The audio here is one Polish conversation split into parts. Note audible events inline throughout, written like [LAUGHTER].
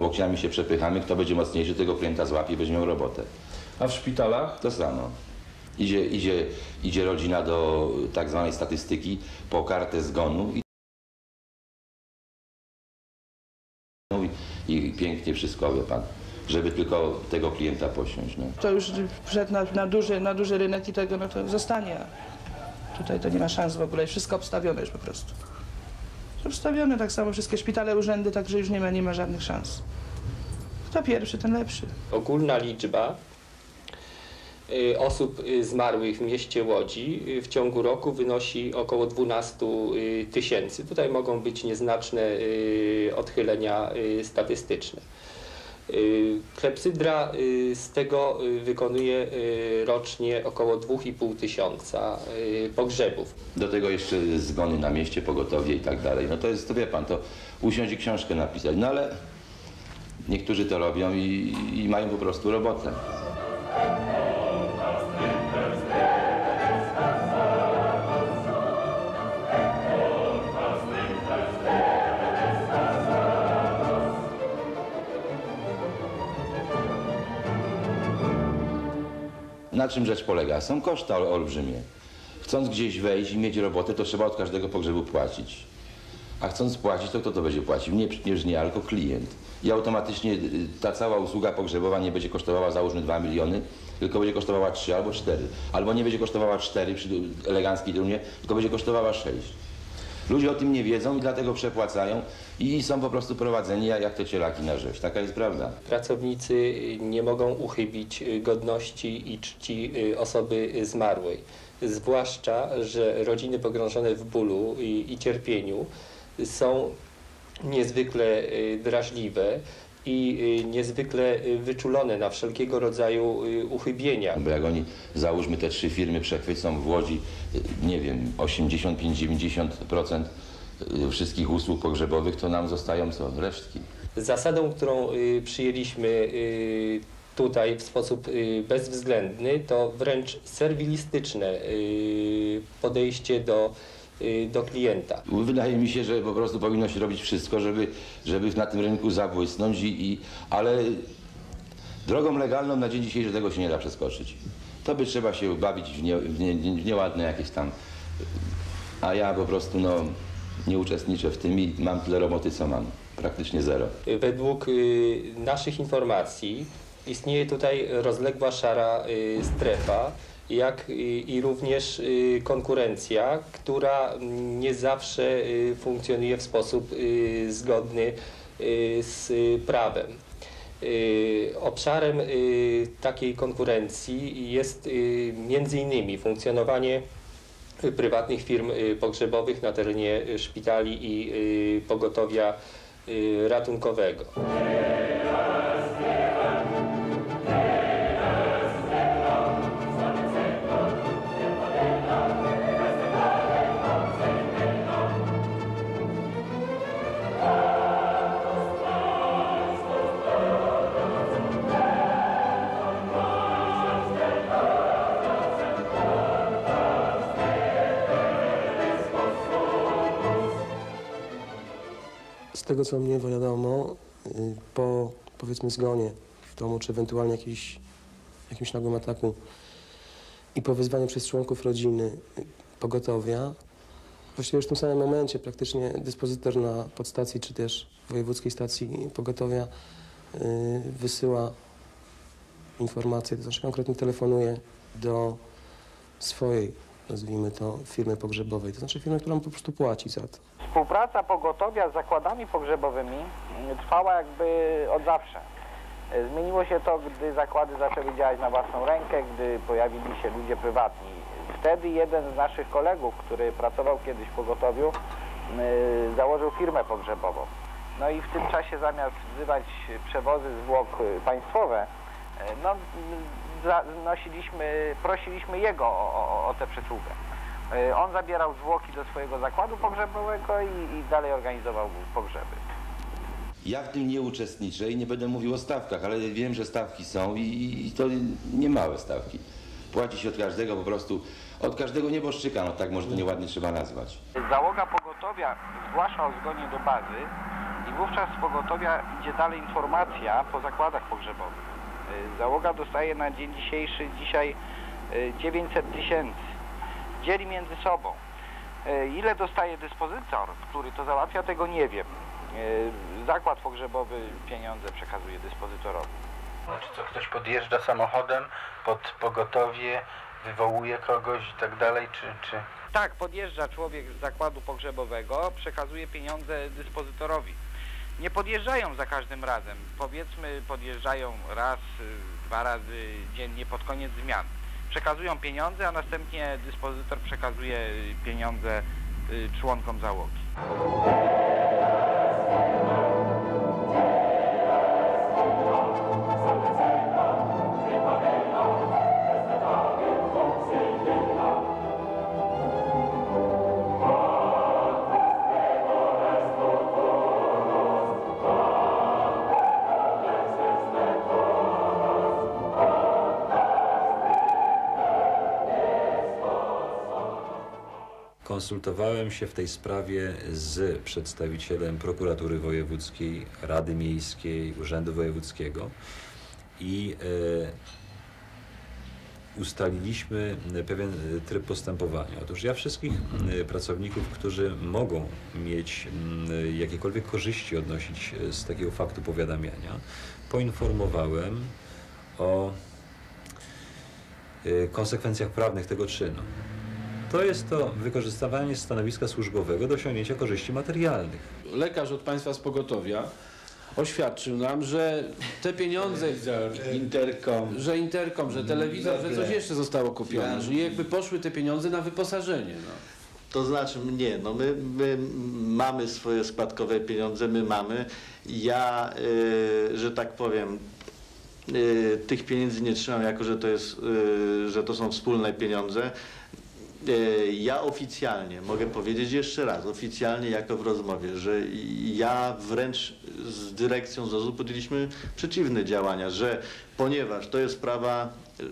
Łokciami się przepychamy, kto będzie mocniejszy, tego klienta złapie i będzie miał robotę. A w szpitalach? To samo. Idzie, idzie, idzie rodzina do tak zwanej statystyki po kartę zgonu i, no i, i pięknie wszystko, wie pan, żeby tylko tego klienta posiąść. No. To już wszedł na, na, duży, na duży rynek i tego, no to zostanie. Tutaj to nie ma szans w ogóle, wszystko obstawione już po prostu. Obstawione tak samo wszystkie szpitale, urzędy, także już nie ma, nie ma żadnych szans. Kto pierwszy, ten lepszy. Ogólna liczba y, osób y, zmarłych w mieście Łodzi y, w ciągu roku wynosi około 12 y, tysięcy. Tutaj mogą być nieznaczne odchylenia statystyczne. Y, Klepsydra y, z tego y, wykonuje rocznie około 2,5 tysiąca pogrzebów. Do tego jeszcze zgony na mieście, pogotowie i tak dalej. No to jest, to wie pan, to usiąść i książkę napisać. No ale niektórzy to robią i, i mają po prostu robotę. Na czym rzecz polega? Są koszta ol- olbrzymie. Chcąc gdzieś wejść i mieć robotę, to trzeba od każdego pogrzebu płacić. A chcąc płacić, to kto to będzie płacił? Nie przecież nie, tylko klient. I automatycznie y, ta cała usługa pogrzebowa nie będzie kosztowała załóżmy 2 miliony, tylko będzie kosztowała 3 albo 4. Albo nie będzie kosztowała 4 przy eleganckiej trumnie, tylko będzie kosztowała 6. Ludzie o tym nie wiedzą i dlatego przepłacają i są po prostu prowadzeni jak te cielaki na rzeź. Taka jest prawda. Pracownicy y, nie mogą uchybić y, godności i czci y, osoby zmarłej. Zwłaszcza, że rodziny pogrążone w bólu i, i cierpieniu są niezwykle wrażliwe i y, niezwykle y, wyczulone na wszelkiego rodzaju y, uchybienia. Bo jak oni, załóżmy te trzy firmy przechwycą w Łodzi, nie wiem, 85-90% y, wszystkich usług pogrzebowych, to nam zostają co? Resztki. Zasadą, którą przyjęliśmy tutaj w sposób bezwzględny, to wręcz serwilistyczne podejście do, do klienta. Wydaje mi się, że po prostu powinno się robić wszystko, żeby, żeby na tym rynku zabłysnąć, i, i, ale drogą legalną na dzień dzisiejszy tego się nie da przeskoczyć. To by trzeba się bawić w, nie, w, nie, w nieładne jakieś tam... A ja po prostu no, nie uczestniczę w tym i mam tyle roboty, co mam. Praktycznie zero. Według y, naszych informacji istnieje tutaj rozległa szara y, strefa, jak i również y, konkurencja, która nie zawsze y, funkcjonuje w sposób y, zgodny z prawem. Obszarem takiej konkurencji jest między innymi funkcjonowanie prywatnych firm pogrzebowych na terenie szpitali i pogotowia ratunkowego. Z tego co mnie wiadomo, y, po powiedzmy zgonie w domu, czy ewentualnie jakiś, jakimś nagłym ataku i po wezwaniu przez członków rodziny y, pogotowia, właściwie już w tym samym momencie praktycznie dyspozytor na podstacji, czy też wojewódzkiej stacji pogotowia y, wysyła informację, to znaczy konkretnie telefonuje do swojej, nazwijmy to, firmy pogrzebowej, to znaczy firmy, która po prostu płaci za to. Współpraca pogotowia z zakładami pogrzebowymi trwała jakby od zawsze. Zmieniło się to, gdy zakłady zaczęły działać na własną rękę, gdy pojawili się ludzie prywatni. Wtedy jeden z naszych kolegów, który pracował kiedyś w pogotowiu, y, założył firmę pogrzebową. No i w tym czasie zamiast wzywać przewozy zwłok państwowe, y, no, y, za- nosiliśmy, prosiliśmy jego o, o, o tę przysługę. Y, On zabierał zwłoki do swojego zakładu pogrzebowego i, i dalej organizował pogrzeby. Ja w tym nie uczestniczę i nie będę mówił o stawkach, ale wiem, że stawki są i, i to nie małe stawki. Płaci się od każdego po prostu, od każdego nieboszczyka, no tak może to nieładnie trzeba nazwać. Załoga pogotowia zgłasza o zgonie do bazy i wówczas z pogotowia idzie dalej informacja po zakładach pogrzebowych. Y, Załoga dostaje na dzień dzisiejszy dzisiaj y, 900 tysięcy. Dzieli między sobą. Y, Ile dostaje dyspozytor, który to załatwia, tego nie wiem. Y, Zakład pogrzebowy pieniądze przekazuje dyspozytorowi. Czy co ktoś podjeżdża samochodem pod pogotowie, wywołuje kogoś i tak dalej, czy, czy... Tak, podjeżdża człowiek z zakładu pogrzebowego, przekazuje pieniądze dyspozytorowi. Nie podjeżdżają za każdym razem. Powiedzmy, podjeżdżają raz, y, dwa razy dziennie pod koniec zmian. Przekazują pieniądze, a następnie dyspozytor przekazuje pieniądze y, członkom załogi. Konsultowałem się w tej sprawie z przedstawicielem prokuratury wojewódzkiej, Rady Miejskiej, Urzędu Wojewódzkiego i e, ustaliliśmy pewien tryb postępowania. Otóż ja wszystkich e, pracowników, którzy mogą mieć m, jakiekolwiek korzyści odnosić z takiego faktu powiadamiania, poinformowałem o e, konsekwencjach prawnych tego czynu. To jest to wykorzystywanie stanowiska służbowego do osiągnięcia korzyści materialnych. lekarz od państwa z pogotowia oświadczył nam, że te pieniądze, Interkom. że interkom, że telewizor, że coś jeszcze zostało kupione, że jakby poszły te pieniądze na wyposażenie. No. To znaczy nie, no my, my mamy swoje spadkowe pieniądze, my mamy. Ja, y, że tak powiem, y, tych pieniędzy nie trzymam jako, że to jest, y, że to są wspólne pieniądze. Y, Ja oficjalnie, mogę powiedzieć jeszcze raz, oficjalnie jako w rozmowie, że ja wręcz z dyrekcją ZOZ-u podjęliśmy przeciwne działania, że ponieważ to jest sprawa y,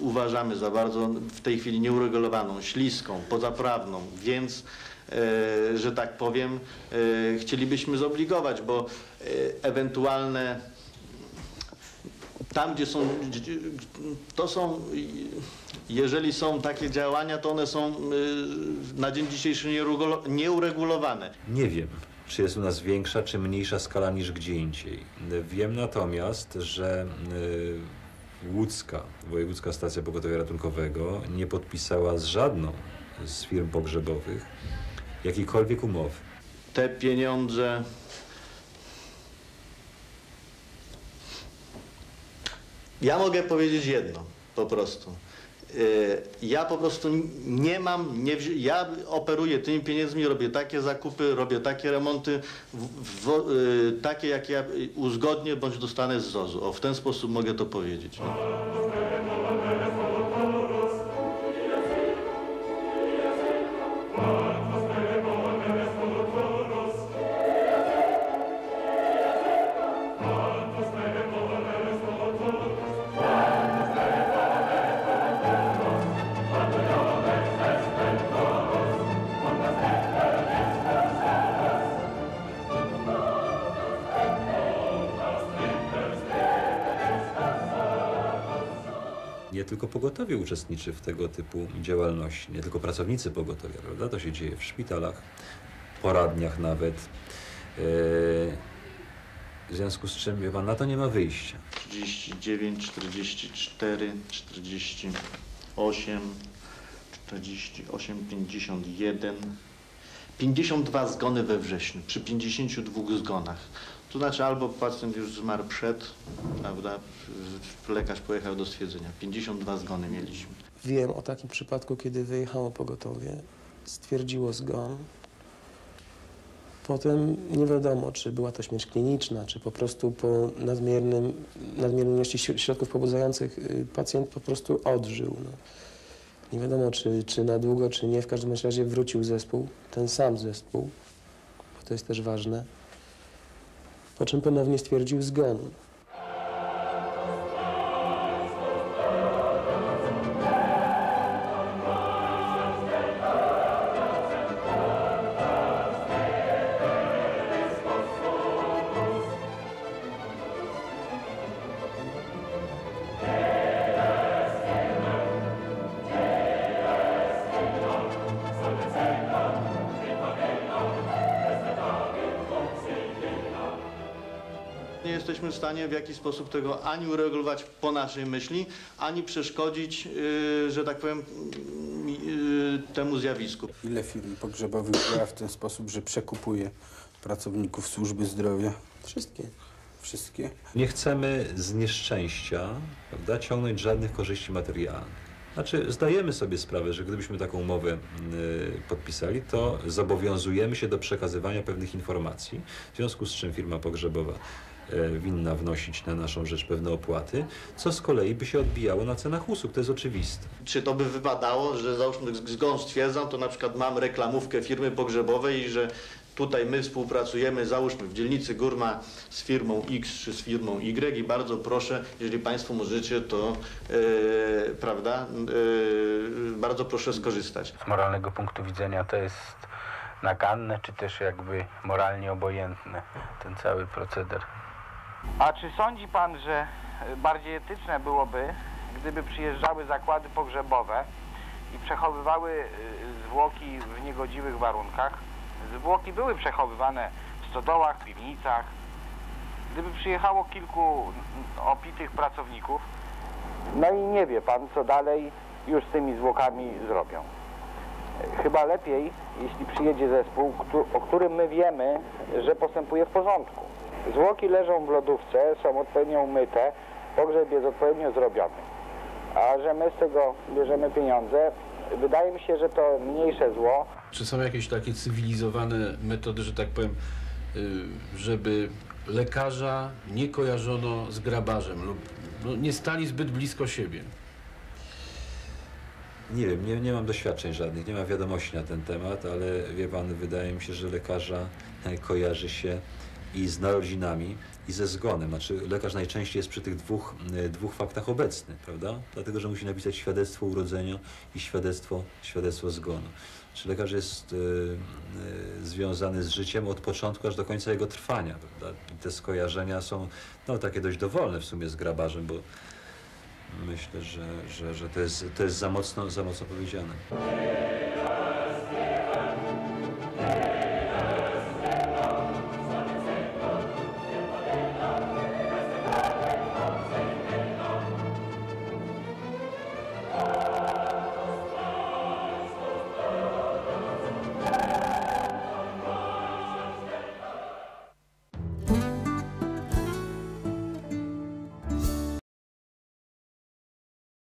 uważamy za bardzo w tej chwili nieuregulowaną, śliską, pozaprawną, więc e, że tak powiem, e, chcielibyśmy zobligować, bo e, ewentualne tam, gdzie są, to są, jeżeli są takie działania, to one są y, na dzień dzisiejszy nieuregulo- nieuregulowane. Nie wiem, czy jest u nas większa czy mniejsza skala niż gdzie indziej. Wiem natomiast, że y, łódzka, wojewódzka stacja pogotowia ratunkowego nie podpisała z żadną z firm pogrzebowych jakiejkolwiek umowy. te pieniądze. Ja mogę powiedzieć jedno po prostu. Y, Ja po prostu nie mam, nie ja operuję tymi pieniędzmi, robię takie zakupy, robię takie remonty, w, w, y, takie jakie ja uzgodnię bądź dostanę z ZOZ-u. O, w ten sposób mogę to powiedzieć. No. Nie tylko pogotowie uczestniczy w tego typu działalności, nie tylko pracownicy pogotowia, prawda? To się dzieje w szpitalach, poradniach nawet. Yy, W związku z czym, wie pan, na to nie ma wyjścia. 39, 44, 48, 48, 51, 52 zgony we wrześniu, przy 52 zgonach. To znaczy albo pacjent już zmarł przed, prawda, lekarz pojechał do stwierdzenia. 52 zgony mieliśmy. Wiem o takim przypadku, kiedy wyjechało pogotowie, stwierdziło zgon. Potem nie wiadomo, czy była to śmierć kliniczna, czy po prostu po nadmiernym, nadmiernej ilości śro- środków pobudzających y, pacjent po prostu odżył. No. Nie wiadomo, czy, czy na długo, czy nie. W każdym razie wrócił zespół, ten sam zespół, bo to jest też ważne. Po czym ponownie stwierdził zgon. Jesteśmy w stanie w jakiś sposób tego ani uregulować po naszej myśli, ani przeszkodzić, y, że tak powiem, y, temu zjawisku. Ile firm pogrzebowych działa w ten sposób, że przekupuje pracowników służby zdrowia? Wszystkie. Wszystkie? Nie chcemy z nieszczęścia prawda, ciągnąć żadnych korzyści materialnych. Znaczy, zdajemy sobie sprawę, że gdybyśmy taką umowę y, podpisali, to zobowiązujemy się do przekazywania pewnych informacji, w związku z czym firma pogrzebowa y, winna wnosić na naszą rzecz pewne opłaty, co z kolei by się odbijało na cenach usług. To jest oczywiste. Czy to by wypadało, że załóżmy zgon stwierdzam, to na przykład mam reklamówkę firmy pogrzebowej i że tutaj my współpracujemy, załóżmy w dzielnicy Górma z firmą X czy z firmą Y i bardzo proszę, jeżeli Państwo możecie, to e, prawda, e, bardzo proszę skorzystać. Z moralnego punktu widzenia to jest naganne, czy też jakby moralnie obojętne ten cały proceder. A czy sądzi pan, że y, bardziej etyczne byłoby, gdyby przyjeżdżały zakłady pogrzebowe i przechowywały y, zwłoki w niegodziwych warunkach? Zwłoki były przechowywane w stodołach, piwnicach. Gdyby przyjechało kilku mm, opitych pracowników, no i nie wie pan, co dalej już z tymi zwłokami zrobią. Chyba lepiej, jeśli przyjedzie zespół, o którym my wiemy, że postępuje w porządku. Zwłoki leżą w lodówce, są odpowiednio umyte, pogrzeb jest odpowiednio zrobiony. A że my z tego bierzemy pieniądze, wydaje mi się, że to mniejsze zło, Czy są jakieś takie cywilizowane metody, że tak powiem, y, żeby lekarza nie kojarzono z grabarzem lub no, nie stali zbyt blisko siebie? Nie wiem, nie, nie mam doświadczeń żadnych, nie mam wiadomości na ten temat, ale wie pan, wydaje mi się, że lekarza [LAUGHS] kojarzy się i z narodzinami, i ze zgonem. Znaczy lekarz najczęściej jest przy tych dwóch, e, dwóch faktach obecny, prawda? Dlatego, że musi napisać świadectwo urodzenia i świadectwo, świadectwo zgonu. Czy lekarz jest e, e, związany z życiem od początku aż do końca jego trwania, prawda? I te skojarzenia są no, takie dość dowolne w sumie z grabarzem, bo Myślę, że, że, że to, jest, to jest za mocno, za mocno powiedziane.